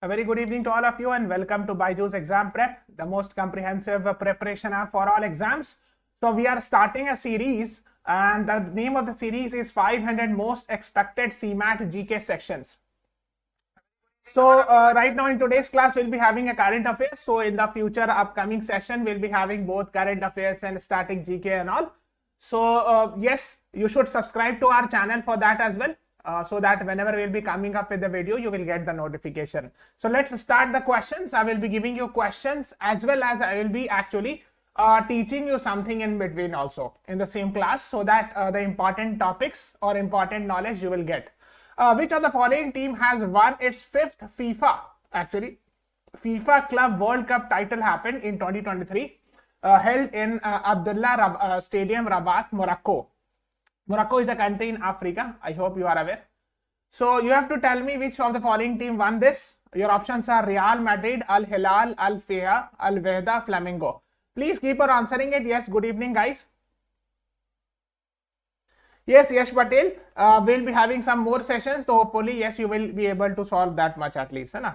A very good evening to all of you and welcome to Byju's Exam Prep, the most comprehensive preparation app for all exams. So we are starting a series and the name of the series is 500 most expected CMAT GK sections. So uh, right now in today's class, we'll be having a current affairs. So in the future upcoming session, we'll be having both current affairs and static GK and all. So uh, yes, you should subscribe to our channel for that as well. Uh, so that whenever we'll be coming up with the video, you will get the notification. So let's start the questions. I will be giving you questions as well as I will be actually uh, teaching you something in between also in the same class so that uh, the important topics or important knowledge you will get. Uh, which of the following team has won its fifth FIFA actually FIFA Club World Cup title happened in 2023 uh, held in uh, Abdullah Rab Stadium Rabat Morocco Morocco is a country in Africa. I hope you are aware. So you have to tell me which of the following team won this. Your options are Real Madrid, Al Hilal, Al Faya, Al Wehda, Flamengo. Please keep on answering it. Yes, good evening, guys. Yes, Yash Patel. Uh, we'll be having some more sessions. So hopefully, yes, you will be able to solve that much at least. Hai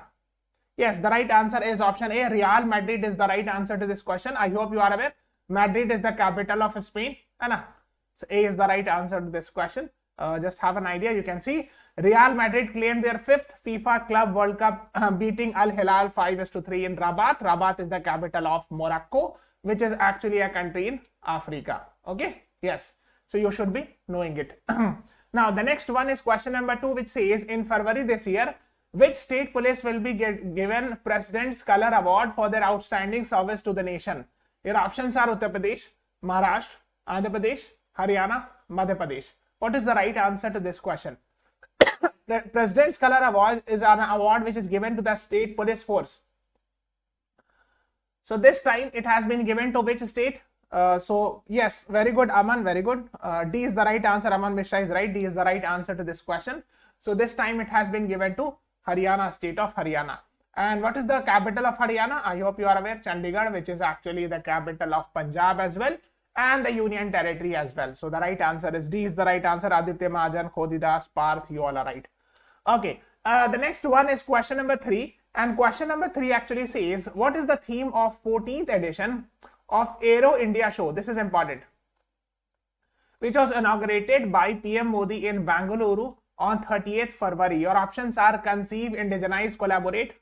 Yes, the right answer is option A. Real Madrid is the right answer to this question. I hope you are aware. Madrid is the capital of Spain. Hai so A is the right answer to this question. Uh, just have an idea. You can see Real Madrid claimed their fifth FIFA Club World Cup, uh, beating Al Hilal 5 to 3 in Rabat. Rabat is the capital of Morocco, which is actually a country in Africa. Okay. Yes. So you should be knowing it. now the next one is question number two, which says in February this year, which state police will be get, given President's Color Award for their outstanding service to the nation? Your options are Uttar Pradesh, Maharashtra, Andhra Pradesh, Haryana, Madhya Pradesh. What is the right answer to this question? President's Color Award is an award which is given to the state police force. So this time it has been given to which state? Uh, so yes, very good, Aman, very good. Uh, D is the right answer. Aman Mishra is right. D is the right answer to this question. So this time it has been given to Haryana, state of Haryana. And what is the capital of Haryana? I hope you are aware, Chandigarh, which is actually the capital of Punjab as well and the union territory as well. So the right answer is D is the right answer. Aditya Mahajan, Khodidas, Parth, you all are right. Okay, uh, the next one is question number three. And question number three actually says, what is the theme of 14th edition of Aero India show? This is important. Which was inaugurated by PM Modi in Bangalore on 30th February. Your options are conceive, indigenize, collaborate,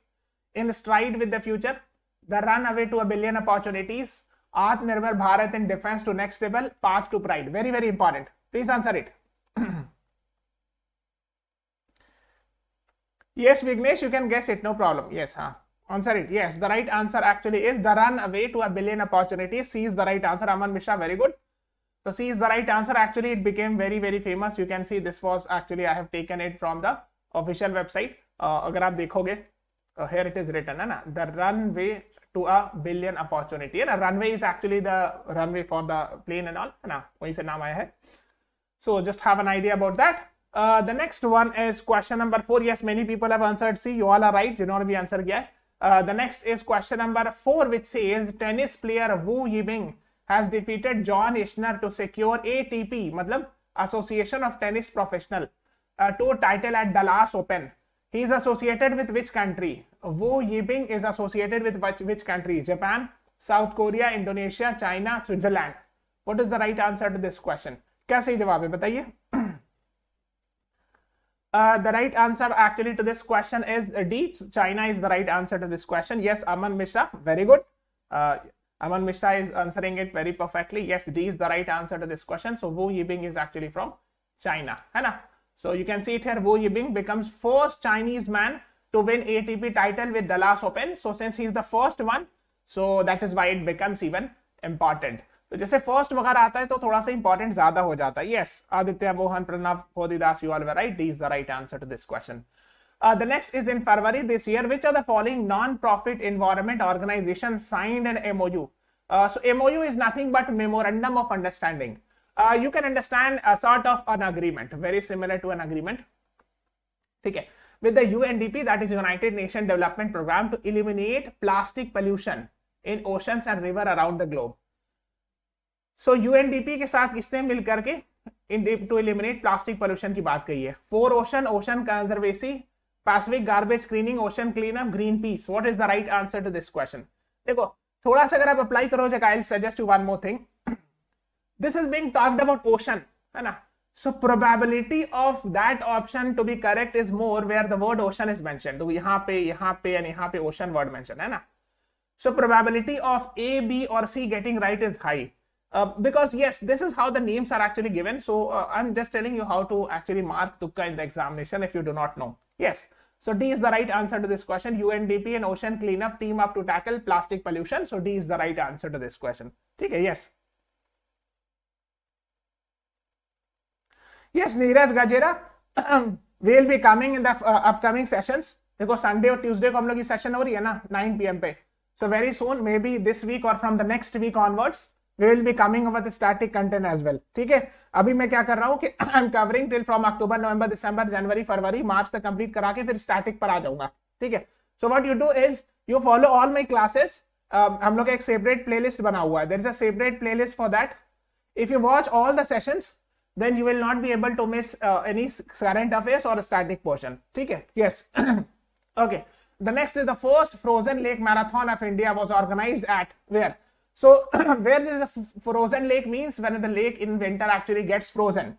in stride with the future, the run away to a billion opportunities, Atmanirbhar Bharat in defence to next level path to pride very very important please answer it yes Vignesh you can guess it no problem yes हाँ. Answer it yes the right answer actually is the runway to a billion opportunity C is the right answer Aman Mishra very good तो C is the right answer actually it became very very famous you can see this was actually I have taken it from the official website अगर आप देखोगे uh, here it is written na? the runway to a billion opportunity na? runway is actually the runway for the plane and all na? वही से नाम आया है so just have an idea about that uh, the next one is question number four yes many people have answered C you all are right जिन्होंने भी answer किया है uh, the next is question number four which says tennis player Wu Yibing has defeated John Isner to secure ATP मतलब Association of Tennis Professional uh, tour title at Dallas Open he is associated with which country? Wu Yibing is associated with which, which country? Japan, South Korea, Indonesia, China, Switzerland. What is the right answer to this question? क्या सही जवाब है बताइए uh, the right answer actually to this question is D. China is the right answer to this question. Yes, Aman Mishra, very good. Uh, Aman Mishra is answering it very perfectly. Yes, D is the right answer to this question. So Wu Yibing is actually from China. है ना? So you can see it here, Wu Yibing becomes first Chinese man to win ATP title with Dallas Open. So since he's the first one, so that is why it becomes even important. तो जैसे first वगैरह आता है तो थोड़ा सा important ज्यादा हो जाता है yes Aditya Mohan Pranav कोदिदास you all way right the is the right answer to this question Uh, the next is in February this year. Which are the following non-profit environment organizations signed an MOU? Uh, so MOU is nothing but memorandum of understanding. Uh, you can understand a sort of an agreement, very similar to an agreement. Okay. With the UNDP, that is United Nations Development Program, to eliminate plastic pollution in oceans and river around the globe. So UNDP के साथ किसने मिल करके to eliminate plastic pollution की बात कही है for ocean ocean conservancy Pacific garbage screening, ocean cleanup, Greenpeace. What is the right answer to this question? देखो थोड़ा सा अगर आप अप्लाई करोगे I'll suggest you one more thing. this is being talked about ocean, है ना? So probability of that option to be correct is more where the word ocean is mentioned. तो यहाँ पे यहाँ पे and यहाँ पे ocean word mentioned है ना? So probability of A, B or C getting right is high. Uh, because yes, this is how the names are actually given. So uh, I'm just telling you how to actually mark Tukka in the examination if you do not know. Yes. So D is the right answer to this question. UNDP and Ocean Cleanup team up to tackle plastic pollution. So D is the right answer to this question. Okay, yes. Yes, Neeraj Gajera will coming in the uh, upcoming sessions. देखो Sunday और Tuesday को हम लोग की session हो रही है ना 9 पीएम पे so very soon maybe this week और from the next week onwards will be coming up with static content as well. ठीक है अभी मैं क्या कर रहा हूँ कि I am covering till from October November December January February March तक कंप्लीट करा के फिर स्टैटिक पर आ जाऊँगा। ठीक है so what you do is you follow all my classes हम लोग एक सेपरेट प्लेलिस्ट बना हुआ है। There is a separate playlist for that if you watch all the sessions then you will not be able to miss uh, any current affairs or static portion okay yes okay the next is the first frozen lake marathon of india was organized at where so where there is a frozen lake means when the lake in winter actually gets frozen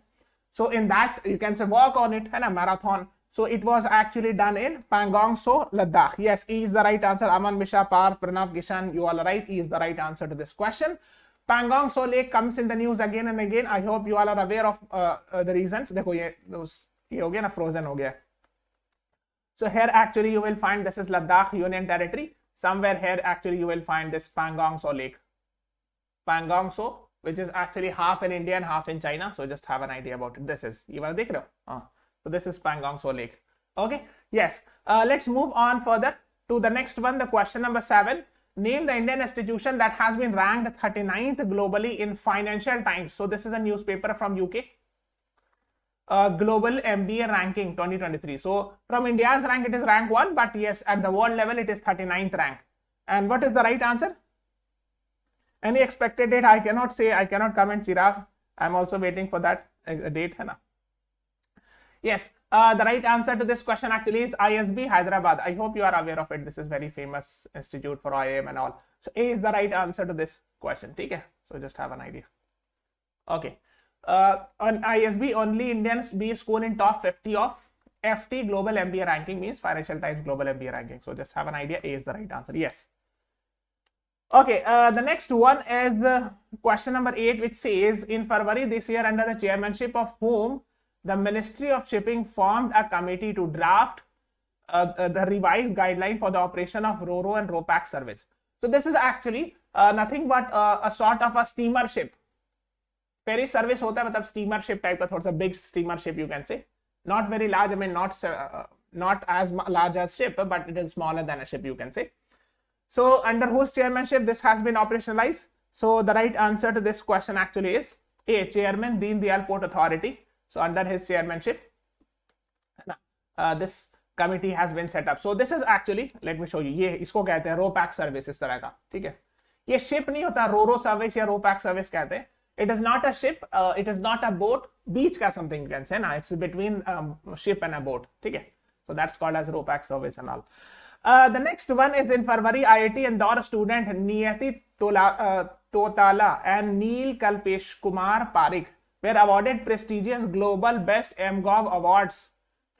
so in that you can say walk on it and a marathon so it was actually done in Pangong Tso Ladakh. Yes, E is the right answer. Aman, Misha, Par, Pranav, Gishan, you all are right. E is the right answer to this question. Pangong Tso Lake comes in the news again and again. I hope you all are aware of uh, uh, the reasons. देखो ये ये हो गया ना frozen हो गया. So here actually you will find this is Ladakh Union Territory. Somewhere here actually you will find this Pangong Tso Lake. Pangong Tso, which is actually half in India and half in China. So just have an idea about it. This is you are देख रहे हो. Uh, so this is Pangong Tso Lake. Okay. Yes. Uh, let's move on further to the next one. The question number seven. Name the Indian institution that has been ranked 39th globally in Financial Times. So this is a newspaper from UK. Uh, global MBA ranking 2023. So from India's rank, it is rank one, but yes, at the world level, it is 39th rank. And what is the right answer? Any expected date? I cannot say. I cannot comment. Chirag. I'm also waiting for that date. Hai? Yes, uh, the right answer to this question actually is ISB Hyderabad. I hope you are aware of it. This is very famous institute for IIM and all. So A is the right answer to this question. Okay, so just have an idea. Okay, uh, on ISB only Indians be scored in top 50 of FT Global MBA ranking means Financial Times Global MBA ranking. So just have an idea. A is the right answer. Yes. Okay, uh, the next one is uh, question number eight, which says in February this year, under the chairmanship of whom the Ministry of Shipping formed a committee to draft uh, uh the revised guideline for the operation of RoRo and RoPax service. So this is actually uh, nothing but uh, a sort of a steamer ship. Ferry service hota hai, matlab steamer ship type ka thoda big steamer ship you can say. Not very large, I mean not not as large as ship, but it is smaller than a ship you can say. So under whose chairmanship this has been operationalized? So the right answer to this question actually is A. Chairman Deen Dayal Port Authority. So under his chairmanship, uh, this committee has been set up. So this is actually, let me show you. ये इसको कहते हैं RoPax service इस तरह का ठीक है ये शिप नहीं होता रोरो सर्विस या रोपैक सर्विस कहते हैं it is not a ship uh, it is not a boat beach का something you can say ना it's between um, ship and a boat ठीक है so that's called as ropax service and all uh, the next one is in February, IIT Indore student Niyati Tola, uh, Totala and Neil Kalpesh Kumar Parik were awarded prestigious Global Best MGov Awards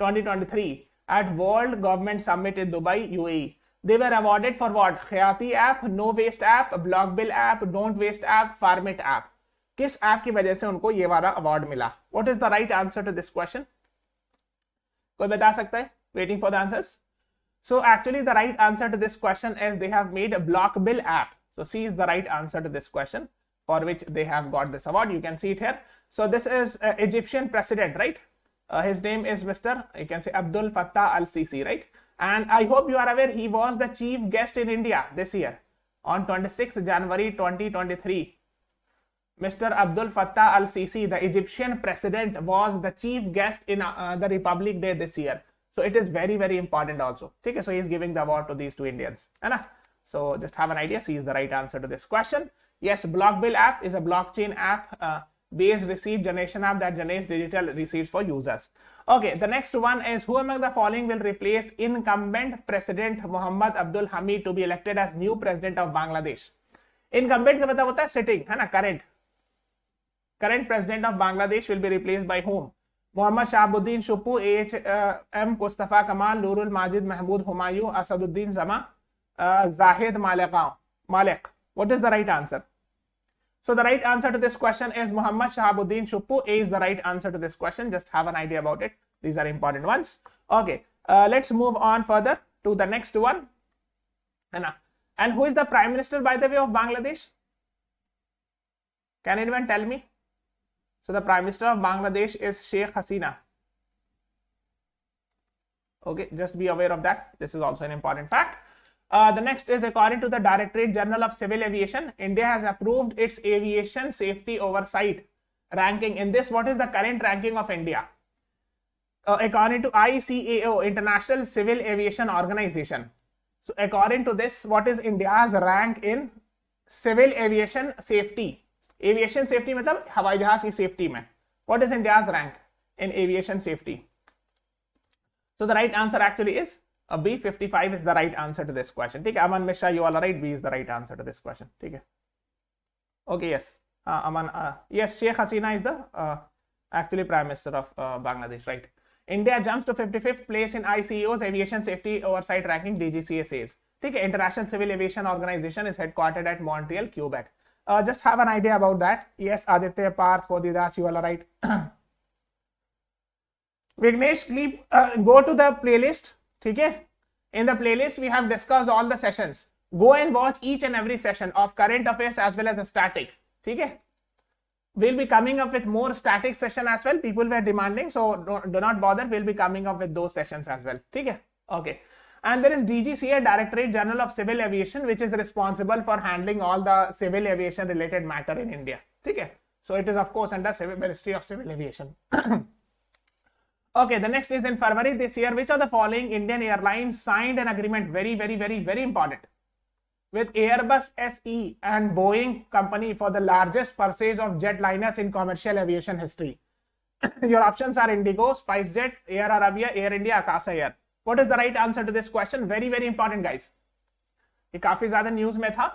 2023 at World Government Summit in Dubai, UAE. They were awarded for what? Khayati app, No Waste app, Blockbill app, Don't Waste app, Farmit app. किस app की वजह से उनको ये वाला award मिला what is the right answer to this question कोई बता सकता है waiting for the answers so actually the right answer to this question is they have made a block bill app. So C is the right answer to this question for which they have got this award. You can see it here. So this is uh, Egyptian president, right? Uh, his name is Mr. You can say Abdul Fattah al-Sisi, right? And I hope you are aware he was the chief guest in India this year on 26 January 2023. Mr. Abdul Fattah al-Sisi, the Egyptian president, was the chief guest in uh, the Republic Day this year. So it is very, very important also. Okay, so he is giving the award to these two Indians. So just have an idea. C is the right answer to this question. Yes, Blockbill app is a blockchain app uh, based receipt generation app that generates digital receipts for users. Okay, the next one is who among the following will replace incumbent President Muhammad Abdul Hamid to be elected as new president of Bangladesh? Incumbent का मतलब होता है sitting है ना current. Current president of Bangladesh will be replaced by whom? Shahabuddin Shuppu, H. Uh, M. Mustafa Kamal, Nurul Majid Mahmud Humayun, Asaduddin Zama, uh, Zahid Malik. What is the right answer? So the right answer to this question is Muhammad Shahabuddin Shuppu. A is the right answer to this question. Just have an idea about it. These are important ones. Okay, uh, let's move on further to the next one. And who is the Prime Minister, by the way, of Bangladesh? Can anyone tell me? So the Prime Minister of Bangladesh is Sheikh Hasina. Okay, just be aware of that. This is also an important fact. Uh, the next is according to the Directorate General of Civil Aviation, India has approved its aviation safety oversight ranking. In this, what is the current ranking of India? Uh, according to ICAO, International Civil Aviation Organization. So according to this, what is India's rank in civil aviation safety? Aviation safety मतलब हवाई जहाज की safety में. What is India's rank in aviation safety? So the right answer actually is uh, B55 is the right answer to this question. Take Aman Mishra, you all are right. B is the right answer to this question. Take Okay, yes. Uh, Aman, uh, yes, Sheikh Hasina is the uh, actually Prime Minister of Bangladesh, right? India jumps to 55th place in ICAO's aviation safety oversight ranking DGCSAs. Take International Civil Aviation Organization is headquartered at Montreal, Quebec. Just have an idea about that. Yes, Aditya Parth, Kodidas, you all are right. We Vignesh, uh, go to the playlist. ठीक है in the playlist we have discussed all the sessions go and watch each and every session of current affairs as well as the static ठीक है we'll be coming up with more static session as well people were demanding so do, do not bother we'll be coming up with those sessions as well ठीक है okay and there is DGCA Directorate General of Civil Aviation which is responsible for handling all the civil aviation related matter in India ठीक है so it is of course under civil Ministry of Civil Aviation Okay, the next is in February this year. Which of the following Indian Airlines signed an agreement? Very, very, very, very important. With Airbus SE and Boeing company for the largest purchase of jetliners in commercial aviation history. Your options are Indigo, SpiceJet, Air Arabia, Air India, Akasa Air. What is the right answer to this question? Very, very important, guys. ये काफी ज्यादा news में था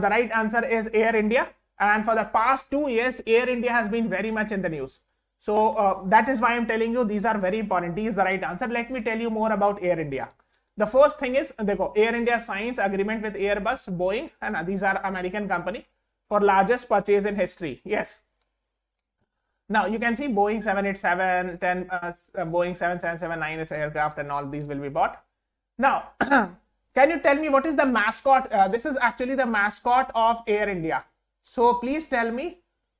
the right answer is air India and for the past two years air India has been very much in the news so uh, that is why I'm telling you these are very important. D is the right answer. Let me tell you more about Air India. The first thing is they go Air India signs agreement with Airbus, Boeing, and these are American company for largest purchase in history. Yes. Now you can see Boeing 787, 10, uh, uh Boeing 7779 is aircraft, and all these will be bought. Now, can you tell me what is the mascot? Uh, this is actually the mascot of Air India. So please tell me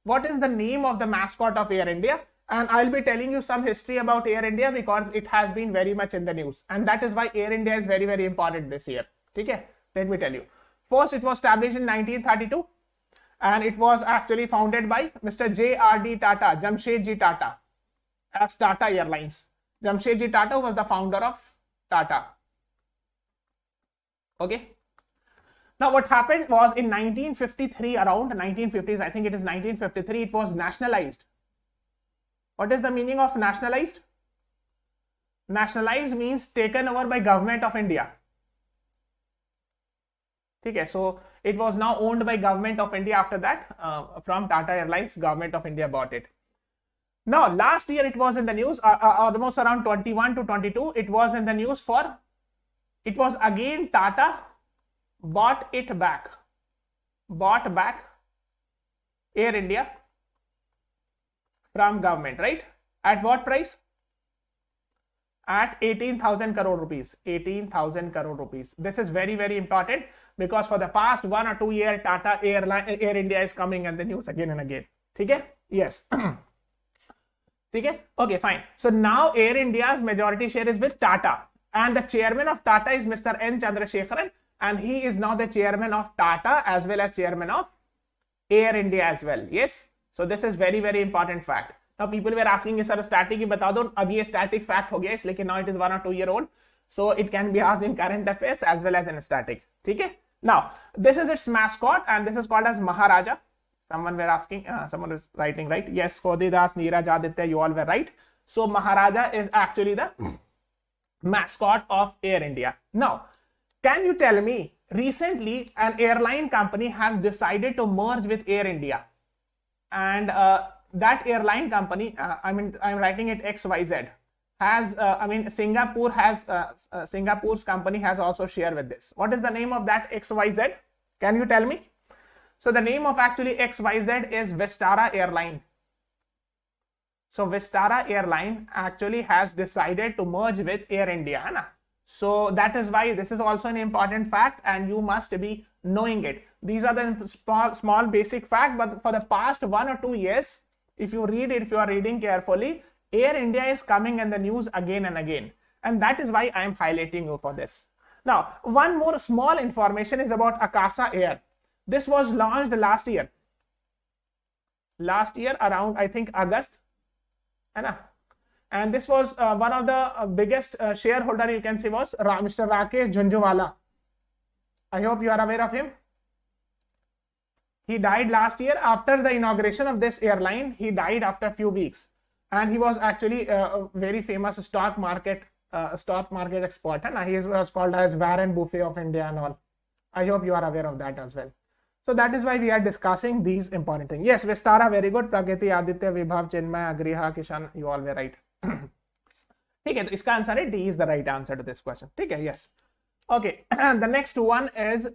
what is the name of the mascot of Air India? And I'll be telling you some history about Air India because it has been very much in the news. And that is why Air India is very, very important this year. Okay, let me tell you. First, it was established in 1932 and it was actually founded by Mr. J.R.D. Tata, Jamshedji Tata, as Tata Airlines. Jamshedji Tata was the founder of Tata. Okay, now, what happened was in 1953, around 1950s, I think it is 1953, it was nationalized. What is the meaning of nationalized? Nationalized means taken over by government of India. Okay, so it was now owned by government of India after that uh, from Tata Airlines, government of India bought it. Now, last year it was in the news, uh, uh, almost around 21 to 22, it was in the news for, it was again Tata bought it back. Bought back air india from government right? At what price? At 18000 crore rupees. 18000 crore rupees. This is very very important because for the past one or two year tata airline air india is coming in the news again and again. Okay yes. Okay okay fine. So now air india's majority share is with tata and the chairman of tata is mr n. Chandrasekaran and he is now the chairman of Tata as well as chairman of Air India as well. Yes. So this is very very important fact. Now people were asking sir static ही बता दो अब ये static fact हो गया इसलिए now it is one or two year old. So it can be asked in current affairs as well as in static. ठीक है. Now this is its mascot and this is called as Maharaja. Someone were asking, uh, someone is writing, right? Yes, Kodidas, Neeraj Aditya, you all were right. So Maharaja is actually the mascot of Air India. Now, can you tell me, recently an airline company has decided to merge with Air India. And uh, that airline company, uh, I mean, I'm writing it XYZ, has, uh, I mean, Singapore has, uh, uh, Singapore's company has also shared with this. What is the name of that XYZ? Can you tell me? So the name of actually XYZ is Vistara Airline. So Vistara Airline actually has decided to merge with Air India. Na? So that is why this is also an important fact and you must be knowing it. These are the small, small basic fact, but for the past one or two years, if you read it, if you are reading carefully, Air India is coming in the news again and again. And that is why I am highlighting you for this. Now, one more small information is about Akasa Air. This was launched last year. Last year around, I think, August. And this was uh, one of the uh, biggest uh, shareholder you can see was Ra Mr. Rakesh Jhunjhunwala. I hope you are aware of him. He died last year after the inauguration of this airline. He died after a few weeks. And he was actually a very famous stock market uh, stock market expert. And he was called as Warren Buffett of India and all. I hope you are aware of that as well. So that is why we are discussing these important things. Yes, Vistara, very good. Prakriti, Aditya, Vibhav, Chinmay, Agriha, Kishan, you all were right. ठीक है तो इसका answer है D is the right answer to this question ठीक है yes okay the next one is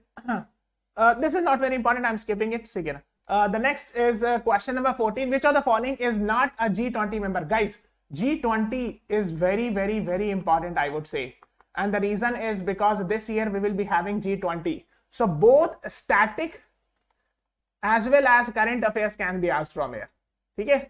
this is not very important I am skipping it ठीक है Uh, the next is uh, question number 14. Which of the following is not a G20 member? Guys, G20 is very, very, very important, I would say. And the reason is because this year we will be having G20. So both static as well as current affairs can be asked from here. Okay?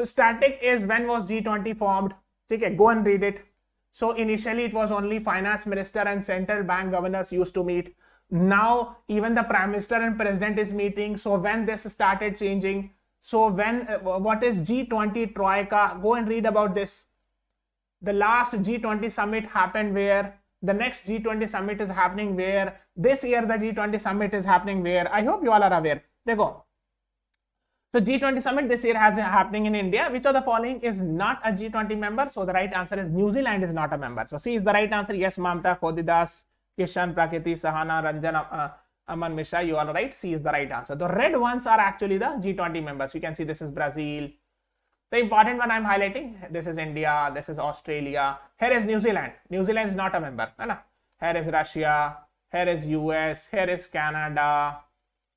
So static is when was G20 formed? Okay, go and read it. So initially it was only finance minister and central bank governors used to meet. Now even the prime minister and president is meeting. So when this started changing, so when uh, what is G20 Troika? Go and read about this. The last G20 summit happened where the next G20 summit is happening where this year the G20 summit is happening where I hope you all are aware. There go. So G20 summit this year has happening in India. Which of the following is not a G20 member? So the right answer is New Zealand is not a member. So C is the right answer. Yes, Mamta, Khodidas, Kishan, Prakriti, Sahana, Ranjan, uh, Aman Mishra, you are right. C is the right answer. The red ones are actually the G20 members. You can see this is Brazil. The important one I'm highlighting, this is India, this is Australia. Here is New Zealand. New Zealand is not a member. No, no. Here is Russia. Here is US. Here is Canada.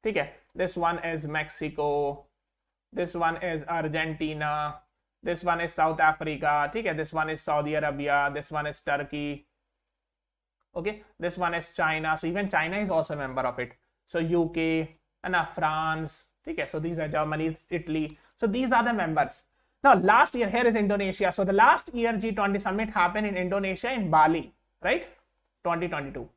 Okay. This one is Mexico. This one is Argentina. This one is South Africa. Okay. This one is Saudi Arabia. This one is Turkey. Okay. This one is China. So even China is also a member of it. So UK and France. Okay. So these are Germany, Italy. So these are the members. Now, last year, here is Indonesia. So the last year G20 summit happened in Indonesia in Bali, right? 2022.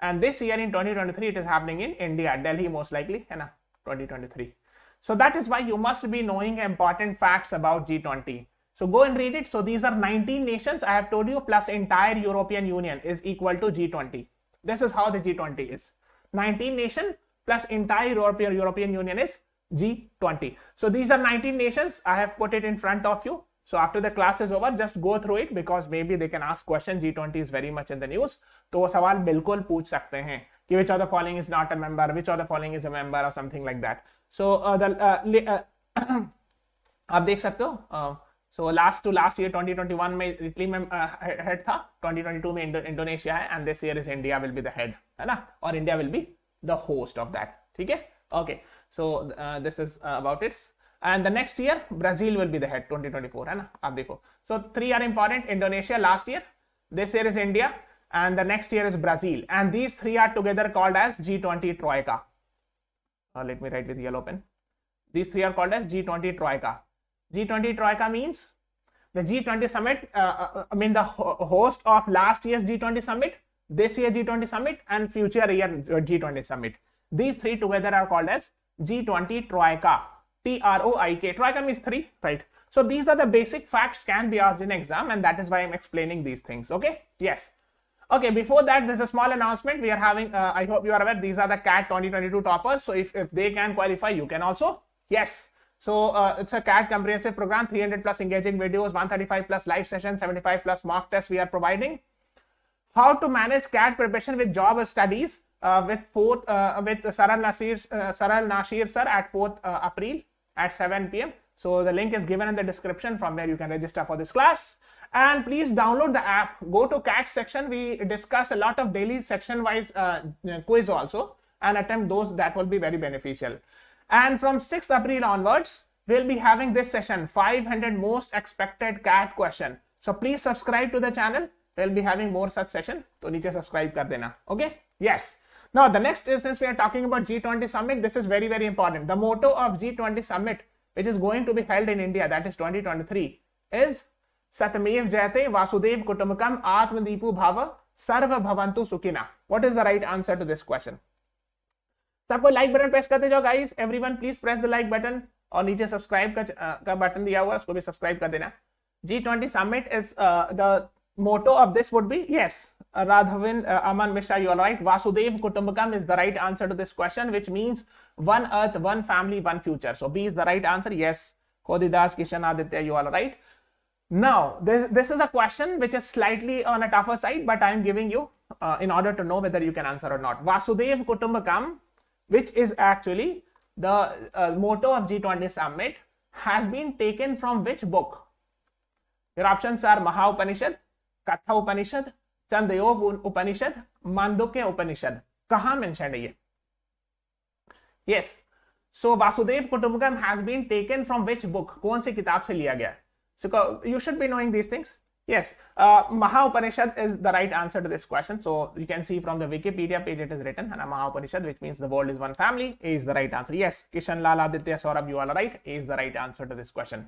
And this year in 2023, it is happening in India, Delhi most likely, and 2023. So that is why you must be knowing important facts about G20. So go and read it. So these are 19 nations I have told you plus entire European Union is equal to G20. This is how the G20 is. 19 nation plus entire European, European Union is G20. So these are 19 nations. I have put it in front of you. So after the class is over, just go through it because maybe they can ask question. G20 is very much in the news. तो वो सवाल बिल्कुल पूछ सकते हैं कि which of the following is not a member, which of the following is a member or something like that. So uh, the uh, uh, आप देख सकते हो uh, so last to last year 2021 में इटली में uh, head था 2022 में Indonesia है and this year is India will be the head है ना और India will be the host of that ठीक है okay so uh, this is uh, about it and the next year brazil will be the head 2024 hai na aap dekho so three are important indonesia last year this year is india and the next year is brazil and these three are together called as g20 troika uh, let me write with yellow pen these three are called as g20 troika g20 troika means the g20 summit uh, uh, i mean the host of last year's g20 summit this year g20 summit and future year g20 summit these three together are called as G20 Troika. T-R-O-I-K. Troika means three, right? So these are the basic facts can be asked in exam and that is why I'm explaining these things. Okay. Yes. Okay, before that, there's a small announcement. We are having, uh, I hope you are aware, these are the CAT 2022 toppers. So if, if they can qualify, you can also. Yes. So uh, it's a CAT comprehensive program, 300 plus engaging videos, 135 plus live sessions, 75 plus mock tests we are providing. How to manage CAT preparation with job studies uh, with fourth uh, with Saral Nasir uh, Saral Nashir sir at 4th uh, April at 7 p.m. So the link is given in the description from where you can register for this class. And please download the app. Go to CAT section. We discuss a lot of daily section-wise uh, quiz also and attempt those that will be very beneficial. And from 6th April onwards, we'll be having this session 500 most expected CAT question. So please subscribe to the channel. We'll be having more such session. So niche subscribe kar dena. Okay? Yes. Now the next is since we are talking about G20 summit, this is very very important. The motto of G20 summit which is going to be held in India, that is 2023, is Satmev Jayate Vasudev Kutumbakam Atmadipu Bhava Sarva Bhavantu Sukhina. What is the right answer to this question? सबको like button press करते जाओ guys everyone please press the like button और नीचे subscribe का का button दिया हुआ है उसको भी सब्सक्राइब कर देना G20 summit is uh, the motto of this would be yes Radhavin uh, Aman Mishra, you are right. Vasudev Kutumbakam is the right answer to this question, which means one earth one family one future so B is the right answer yes Khodidas Kishan Aditya you are right now this is a question which is slightly on a tougher side but I am giving you in order to know whether you can answer और not Vasudev Kutumb which is actually the motto of G twenty summit has been taken from which book your option are Mahaupanishad Katha Upanishad चंद उपनिषद मंदुके उपनिषद कहा mention है ये? Yes so Vasudev कुटुंबकम has been taken from which book कौन सी किताब से लिया गया so you should be knowing these things yes uh, maha upanishad is the right answer to this question so you can see from the wikipedia page it is written and maha upanishad which means the world is one family a is the right answer yes kishan lal aditya saurabh you are right a is the right answer to this question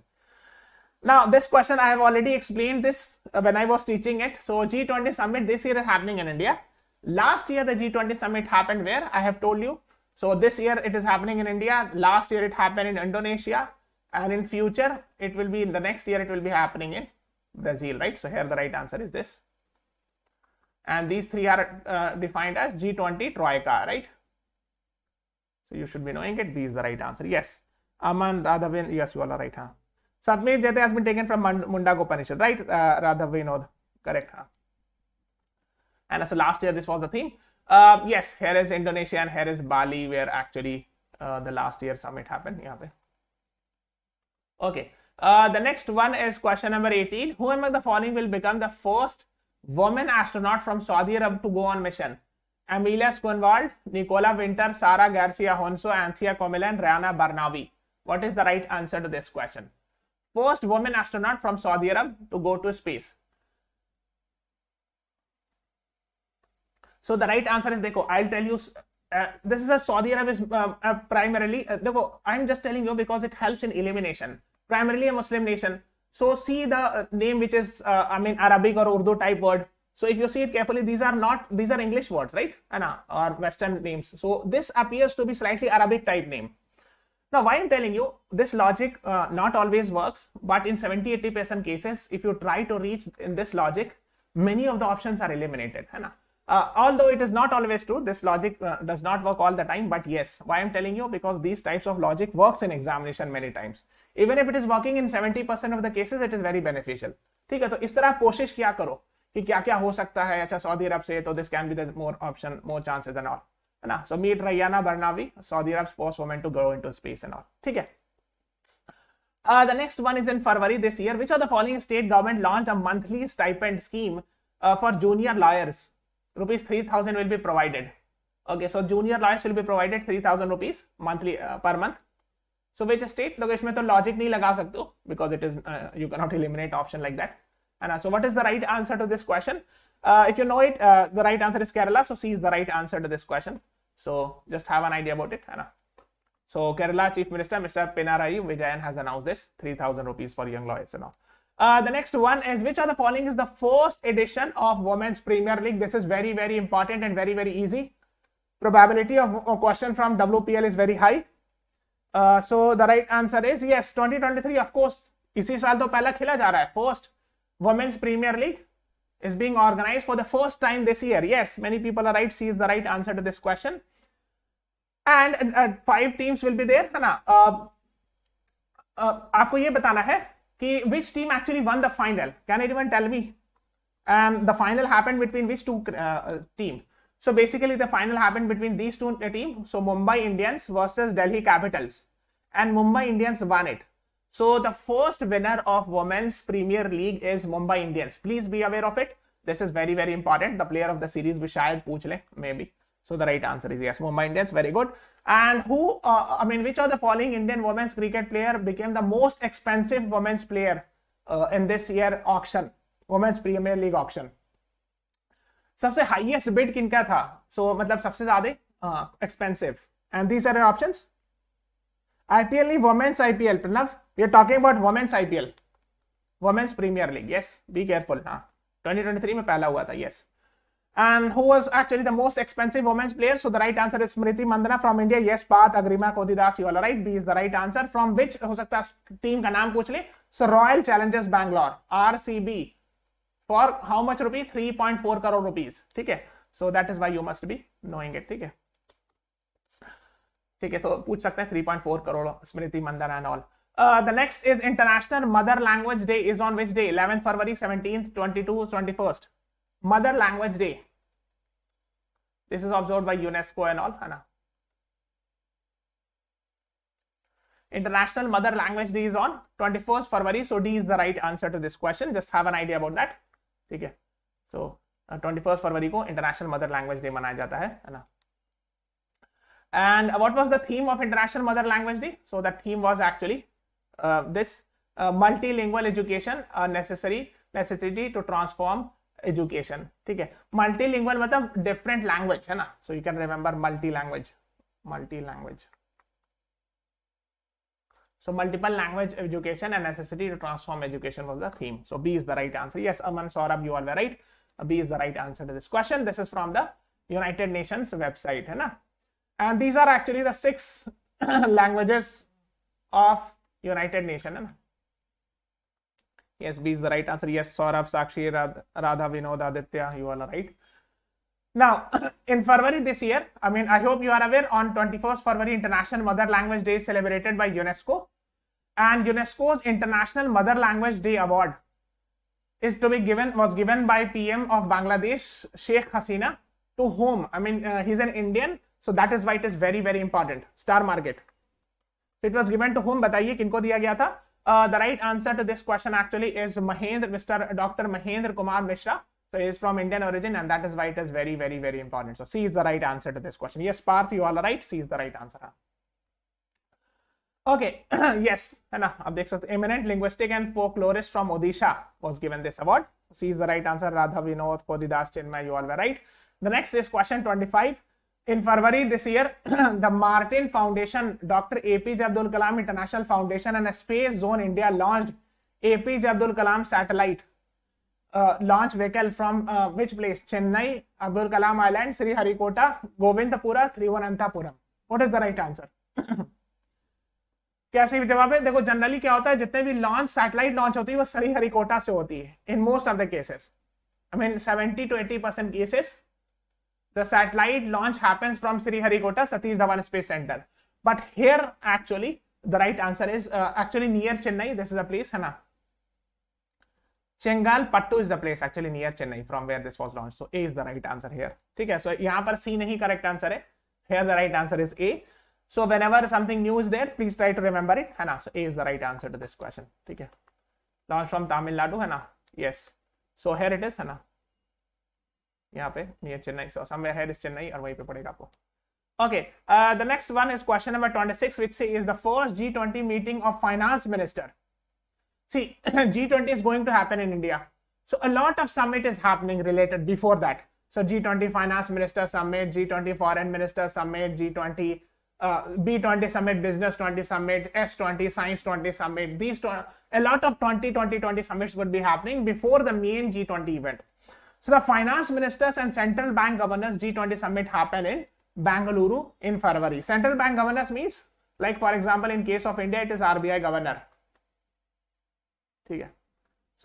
now, this question I have already explained this uh, when I was teaching it. So, G20 summit this year is happening in India. Last year, the G20 summit happened where I have told you. so, this year it is happening in India. Last year it happened in Indonesia. And in future, it will be in the next year, it will be happening in Brazil, right? So, here the right answer is this. And these three are uh, defined as G20 Troika, right? So, you should be knowing it. B is the right answer. Yes. Aman, Radhavin, yes, you all are right, huh? Satmev Jayate has been taken from Mundaka Upanishad, right? Uh, Radha Vinod, correct. Huh? And so last year this was the theme. Uh, yes, here is Indonesia and here is Bali, where actually uh, the last year summit happened. Yeah. Okay. Uh, the next one is question number 18. Who among the following will become the first woman astronaut from Saudi Arabia to go on mission? Amelia Skunwald, Nicola Winter, Sara Garcia Alonso, Anthea Comilla, and Rayyanah Barnawi. What is the right answer to this question? first woman astronaut from Saudi Arabia to go to space. So the right answer is, Dekho, I'll tell you, uh, this is a Saudi Arab is uh, uh, primarily, uh, I'm just telling you because it helps in elimination. Primarily a Muslim nation. So see the uh, name which is, uh, I mean, Arabic or Urdu type word. So if you see it carefully, these are not, these are English words, right? Anna, or Western names. So this appears to be slightly Arabic type name. Now, why I'm telling you this logic uh, not always works, but in 70 80% cases, if you try to reach in this logic, many of the options are eliminated. Right? Uh, although it is not always true, this logic uh, does not work all the time, but yes, why I'm telling you because these types of logic works in examination many times. Even if it is working in 70% of the cases, it is very beneficial. ठीक है तो इस तरह आप कोशिश किया करो कि क्या क्या हो सकता है अच्छा सऊदी अरब से तो this can be the more option more chances and all ना so meet Rayana Barnawi, Saudi Arab's first woman to go into space and all. Okay. Uh, the next one is in February this year. Which of the following state government launched a monthly stipend scheme uh, for junior lawyers? Rupees 3000 will be provided. Okay, so junior lawyers will be provided 3000 rupees monthly uh, per month. So which state? Look, इसमें तो logic नहीं लगा सकते because it is uh, you cannot eliminate option like that. And uh, so what is the right answer to this question? Uh, if you know it, uh, the right answer is Kerala. So C is the right answer to this question. So just have an idea about it. Anna. So Kerala Chief Minister Mr. Pinarayi Vijayan has announced this 3000 rupees for young lawyers and all. Uh, the next one is which of the following is the first edition of Women's Premier League? This is very, very important and very, very easy. Probability of a question from WPL is very high. Uh, so the right answer is yes, 2023. Of course, इसी साल तो पहला खेला जा रहा है first women's premier league is being organized for the first time this year. Yes, many people are right. C is the right answer to this question. And uh, five teams will be there, है ना? Uh, uh, आपको ये बताना है which team actually won the final. Can anyone tell me? And the final happened between which two uh, uh, teams? So basically, the final happened between these two uh, teams. So Mumbai Indians versus Delhi Capitals, and Mumbai Indians won it. So the first winner of Women's Premier League is Mumbai Indians. Please be aware of it. This is very very important. The player of the series, Vishayad Puchle, maybe. So the right answer is yes, Mumbai Indians. Very good. And who, uh, I mean, which of the following Indian women's cricket player became the most expensive women's player uh, in this year auction, Women's Premier League auction? सबसे highest bid किनका था so so, मतलब सबसे ज्यादा expensive and these are options IPL नहीं women's IPL Pranav we are talking about women's IPL women's premiere League yes be careful हाँ 2023 में पहला हुआ था yes And who was actually the most expensive women's player so the right answer is smriti mandana from india yes path agrima kodidas you are right b is the right answer from which हो सकता है team का नाम पूछ ले so royal challengers bangalore rcb for how much rupee 3.4 crore rupees ठीक है so that is why you must be knowing it ठीक है ठीक है तो पूछ सकते हैं 3.4 crore Smriti Mandhana and all Uh, the next is International Mother Language Day is on which day? 11th February, 17th, 22th, 21st. Mother Language Day. This is observed by UNESCO and all. Hana. International Mother Language Day is on 21st February. So D is the right answer to this question. Just have an idea about that. ठीक है. So twenty first फरवरी को international mother language day मनाया जाता है है ना and what was the theme of international mother language day so the theme was actually uh, this uh, multilingual education a necessary necessity to transform education ठीक है multilingual मतलब different language है ना so you can remember multi language multi language so multiple language education and necessity to transform education was the theme so b is the right answer yes aman saurabh you are right b is the right answer to this question this is from the united nations website hai na? and these are actually the six languages of united nation hai na? Yes b is the right answer yes saurabh sakshi radha, radha vinod aditya you all are right now, in February this year, I mean, I hope you are aware on 21st February, International Mother Language Day is celebrated by UNESCO. And UNESCO's International Mother Language Day Award is to be given, was given by PM of Bangladesh, Sheikh Hasina, to whom? I mean, uh, he's an Indian, so that is why it is very, very important. Star market. It was given to whom? बताइए किनको दिया गया था? Uh, the right answer to this question actually is Mahendra, Mr. Uh, Dr. Mahendra Kumar Mishra. So he is from Indian origin and that is why it is very, very, very important. So C is the right answer to this question. Yes, Parth, you all are right. C is the right answer. Okay, yes, uh, eminent linguistic and folklorist from Odisha was given this award. C is the right answer. Radha Vinod, Kodidas, Chinmay, you all were right. The next is question 25. In February this year the Martin foundation doctor A P J Abdul Kalam international foundation and space zone India launch APJ Abdul Kalam satellite launch vehicle from which place Chennai Abdul Kalam island Sriharikota Govindpura Thiruvananthapuram what is the right answer कैसे भी जवाब है देखो generally क्या होता है जितने भी लॉन्च सैटेलाइट लॉन्च होती है वो श्री हरिकोटा से होती है in most of the cases I mean seventy to eighty percent cases the satellite launch happens from Sriharikota Satish Dhawan Space Center. But here, actually, the right answer is uh, actually near Chennai. This is a place, Hana. Chengalpattu is the place actually near Chennai from where this was launched. So A is the right answer here. Okay, so यहाँ पर C नहीं correct answer है. Here the right answer is A. So whenever something new is there, please try to remember it. है ना? So A is the right answer to this question. ठीक है. Launched from Tamil Nadu है ना? Yes. So here it is है ना? यहाँ पे near Chennai. So somewhere here is Chennai और वहीं पे पड़ेगा आपको. Okay. Uh, the next one is question number 26, which is the first G20 meeting of finance minister. See, G20 is going to happen in India. So a lot of summit is happening related before that. So G20 Finance Minister Summit, G20 Foreign Minister Summit, G20 uh, B20 Summit, Business 20 Summit, S20 Science 20 Summit. These a lot of 20 20 20 summits would be happening before the main G20 event. So the finance ministers and central bank governors G20 summit happen in Bangalore in February. Central bank governors means like for example in case of India it is RBI governor. ठीक है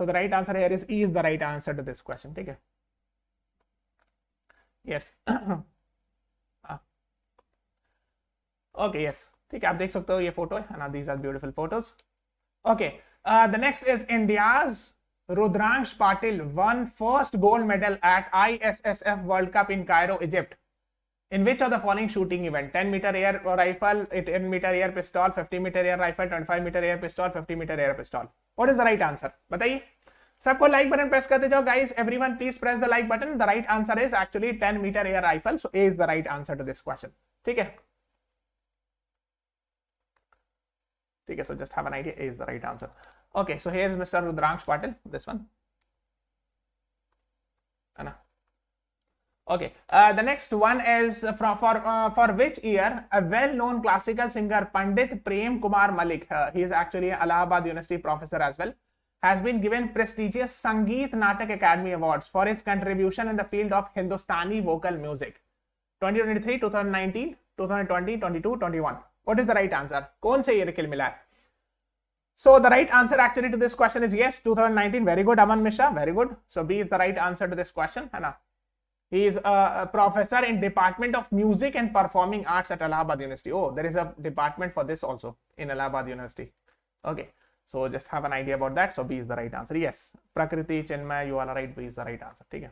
So the right answer here is E is the right answer to this question. Take it. Yes. okay, yes. ठीक है आप देख सकते हो ये photo है ना these are beautiful photos. Okay, uh, the next is India's Rudransh Patil won first gold medal at ISSF World Cup in Cairo, Egypt. In which of the following shooting event? 10 meter air rifle, 10 meter air pistol, 50 meter air rifle, 25 meter air pistol, 50 meter air pistol. What is the right answer? बताइए सबको like button press करते जाओ guys everyone please press the like button the right answer is actually 10 metre air rifle so A is the right answer to this question ठीक है ठीक है so just have an idea A is the right answer Okay, so here's Mr. Rudraksh Patel, this one. Okay, uh, the next one is for for, uh, for which year a well-known classical singer Pandit Prem Kumar Malik, uh, he is actually an Allahabad University professor as well, has been given prestigious Sangeet Natak Akademi Awards for his contribution in the field of Hindustani vocal music. 2023, 2019, 2020, 22, 21. What is the right answer? कौन से year मिला है? So the right answer actually to this question is yes, 2019. Very good, Aman Mishra. Very good. So B is the right answer to this question. ना? He is a, professor in Department of Music and Performing Arts at Allahabad University. Oh, there is a department for this also in Allahabad University. Okay, so just have an idea about that. So B is the right answer. Yes, Prakriti, Chinmay, you are right. B is the right answer. Okay.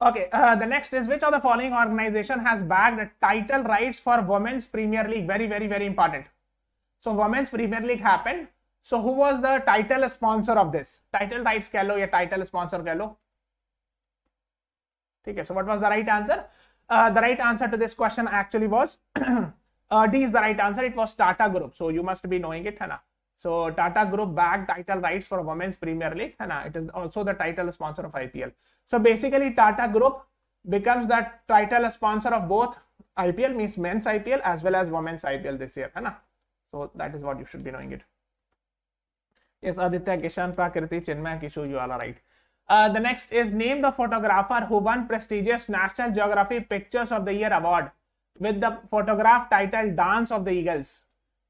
Okay, uh, the next is which of the following organization has bagged title rights for Women's Premier League? Very, very, very important. So Women's Premier League happened. So who was the title sponsor of this? Title rights lo ya title sponsor lo. Okay, so what was the right answer? Uh, the right answer to this question actually was uh, D is the right answer. It was Tata Group. So you must be knowing it, Hana. So Tata Group bagged title rights for Women's Premier League, Hana. It is also the title sponsor of IPL. So basically, Tata Group becomes the title sponsor of both IPL, means men's IPL as well as women's IPL this year, Hana. So that is what you should be knowing it. Yes, Aditya, Kishan, Prakriti, Chinmay, Kishu, you all are right. Uh, the next is name the photographer who won prestigious National Geographic Pictures of the Year award with the photograph titled Dance of the Eagles.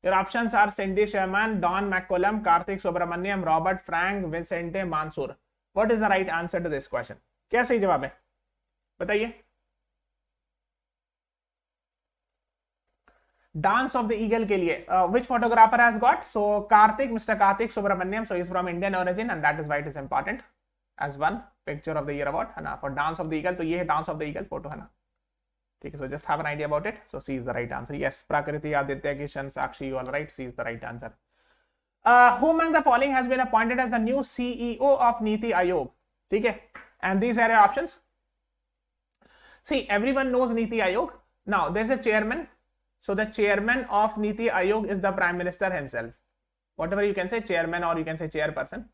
Your options are Cindy Sherman, Don McCollum, Karthik Subramaniam, Robert Frank, Vincente Mansour. What is the right answer to this question? क्या सही जवाब है बताइए dance of the eagle के लिए which photographer has got so Karthik mister Karthik Subramaniam so is from Indian origin and that is why it is important as one picture of the year about है ना for dance of the eagle तो ये है dance of the eagle photo है ना ठीक है so just have an idea about it so C is the right answer yes Prakriti Aditya Kishan Sakshi all right C is the right answer who among the following has been appointed as the new CEO of Niti Aayog? ठीक है and these are your options. See, everyone knows Niti Aayog. Now, there's a chairman so the chairman of Niti Aayog is the prime minister himself. Whatever you can say chairman or you can say chairperson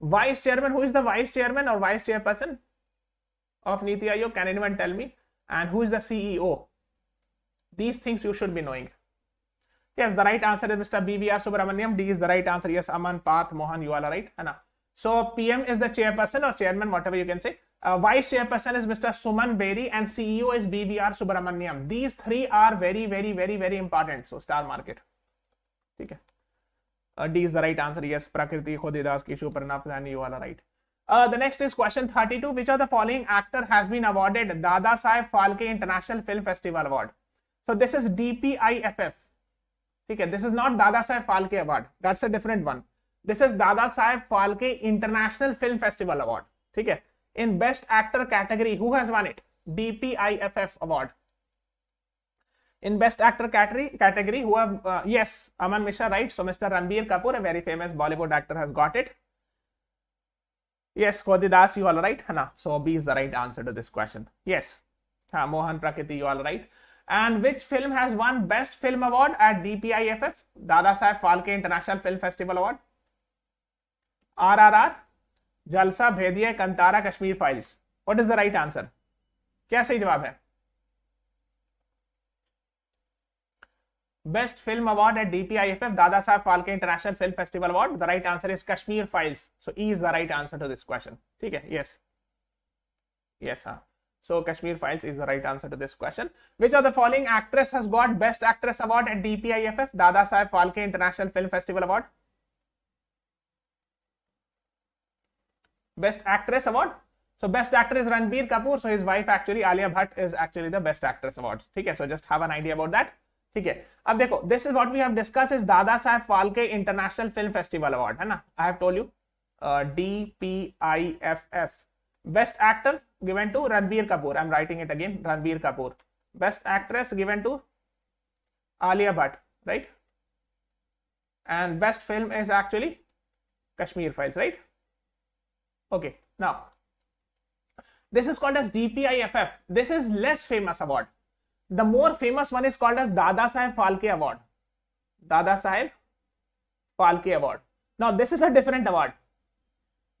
vice chairman who is the vice chairman or vice chairperson of niti aayog can anyone tell me? And who is the ceo these things you should be knowing. Yes the right answer is mr bvr subrahmanyam. D is the right answer. Yes aman path mohan you all are right Anna. so pm is the chairperson or chairman whatever you can say uh, vice chairperson is mr suman beri and ceo is bbr subramaniam these three are very very very very important so star market okay uh, D is the right answer. Yes, Prakriti, Khodidas, Kishu, Pranap, and you are right. Uh, the next is question 32. Which of the following actor has been awarded Dada Saheb Phalke International Film Festival Award? So this is DPIFF. Okay, this is not Dada Saheb Phalke Award. That's a different one. This is Dada Saheb Phalke International Film Festival Award. Okay, in Best Actor category, who has won it? DPIFF Award. In best actor category category who have uh, yes aman mishra right so mr ranbir kapoor a very famous bollywood actor has got it. Yes kodi das you all right? Hana. so b is the right answer to this question. Yes ha, mohan prakriti you all right. And which film has won best film award at dpiff dada phalke international film festival award. Rrr Jalsa, Bhediya, Kantara, Kashmir Files what is the right answer क्या सही जवाब है? Best film award at DPIFF Dada Saheb Phalke international film festival award the right answer is Kashmir Files so E is the right answer to this question ठीक है? Yes yes हाँ. So Kashmir Files is the right answer to this question which are the following actress has got best actress award at DPIFF Dada Saheb Phalke international film festival award Best Actress Award. So Best Actor is Ranbir Kapoor. So his wife actually Alia Bhatt is actually the Best Actress Awards. Okay, so just have an idea about that. ठीक है अब देखो this is what we have discuss is दादा Saheb Phalke international film festival award है ना I have told U D P I F F best actor given to Ranbir Kapoor I am writing it again Ranbir Kapoor best actress given to Alia Bhatt right and best film is actually Kashmir Files, right? Okay, now this is called as DPIFF. This is less famous award. The more famous one is called as Dada Saheb Phalke Award. Dada Saheb Phalke Award. Now this is a different award.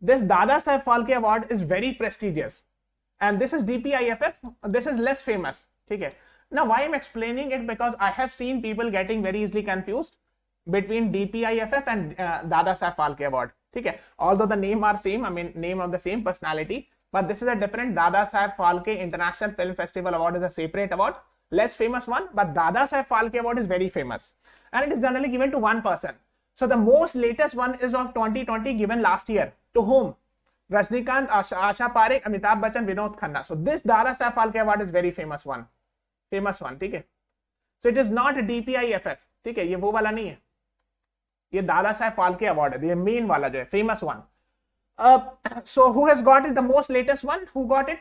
This Dada Saheb Phalke Award is very prestigious. And this is DPIFF. This is less famous. Okay. Now why I'm explaining it because I have seen people getting very easily confused between DPIFF and uh, Dada Saheb Phalke Award. ठीक है? All the name are same I mean name of the same personality but this is a different Dada Saheb Phalke international film festival award is a award less famous one but Dada Saheb Phalke award is very famous and it is generally given to one person so the most latest one is of twenty twenty given last year to whom Rajinikanth Asha, Parekh Amitabh Bachchan Vinod Khanna so this Dada Saheb Phalke award is very famous one famous one ठीक है? So it is not DPI F F ठीक है? ये वो वाला नहीं है. ये दादा साहब फाल्के अवार्ड है ये मेन वाला जो है famous one so who has got it the most latest one who got it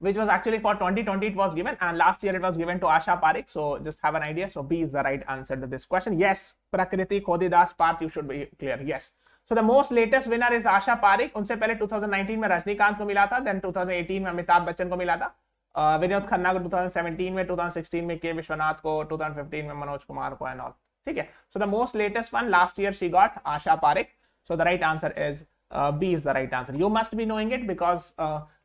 which was actually for 2020 it was given and last year it was given to Asha Parekh. So just have an idea. So B is the right answer to this question. Yes, Prakriti Khodidas Parth, you should be clear. Yes. So the most latest winner is Asha Parekh. उनसे पहले 2019 में रजनीकांत को मिला था then 2018 में अमिताभ बच्चन को मिला था विनोद खन्ना को 2017 में 2016 में के विश्वनाथ को 2015 में मनोज कुमार को एंड ऑल ठीक है? So the most latest one last year she got Asha Parekh so the right answer is B is the right answer you must be knowing it because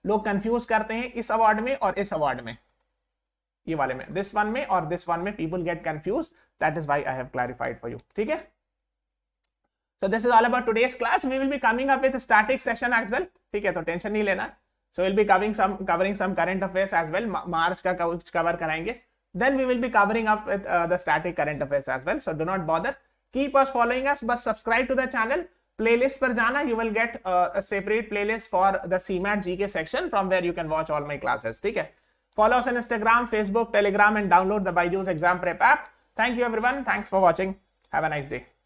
लोग कंफ्यूज करते हैं इस अवार्ड में और इस award में। ये वाले में दिस वन में और दिस वन में people get confuse that is why I have clarified for you ठीक है? So, this is all about today's class. We will be coming up with a static session as well. ठीक है? तो tension नहीं लेना। So, we'll be covering some covering some current affairs as well. मार्च का cover कराएँगे। Then we will be covering up with uh, the static current affairs as well. So do not bother. Keep us following us but subscribe to the channel. Playlist per jana you will get uh, a separate playlist for the cmat gk section from where you can watch all my classes. Okay? Follow us on instagram facebook telegram and download the byju's exam prep app. Thank you everyone. Thanks for watching. Have a nice day